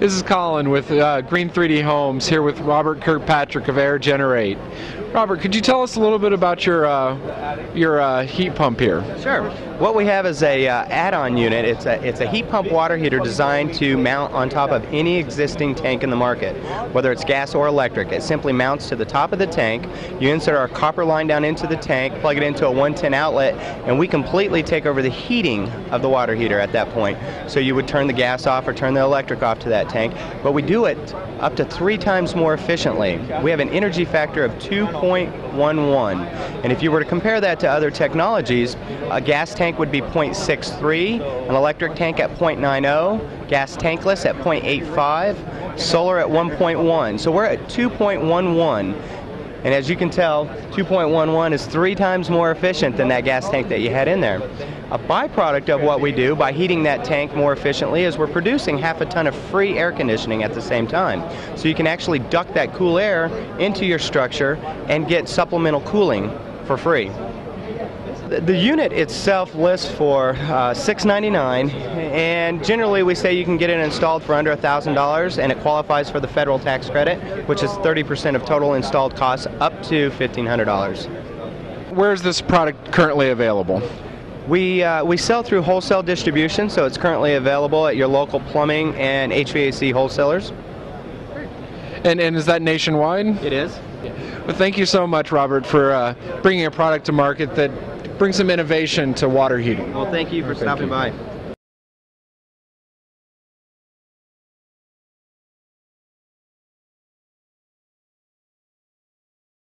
This is Colin with uh, Green 3D Homes here with Robert Kirkpatrick of Air Generate. Robert, could you tell us a little bit about your uh, your uh, heat pump here? Sure. What we have is a uh, add-on unit. It's a it's a heat pump water heater designed to mount on top of any existing tank in the market, whether it's gas or electric. It simply mounts to the top of the tank. You insert our copper line down into the tank, plug it into a 110 outlet, and we completely take over the heating of the water heater at that point. So you would turn the gas off or turn the electric off to that tank, but we do it up to three times more efficiently. We have an energy factor of 2.11. And if you were to compare that to other technologies, a gas tank would be 0.63, an electric tank at 0.90, gas tankless at 0.85, solar at 1.1. So we're at 2.11. And as you can tell, 2.11 is three times more efficient than that gas tank that you had in there. A byproduct of what we do by heating that tank more efficiently is we're producing half a ton of free air conditioning at the same time. So you can actually duct that cool air into your structure and get supplemental cooling for free. The unit itself lists for uh, 699, and generally we say you can get it installed for under $1,000, and it qualifies for the federal tax credit, which is 30% of total installed costs up to $1,500. Where is this product currently available? We, uh, we sell through wholesale distribution, so it's currently available at your local plumbing and HVAC wholesalers. And, and is that nationwide? It is. Well, thank you so much, Robert, for uh, bringing a product to market that brings some innovation to water heating. Well, thank you for stopping by.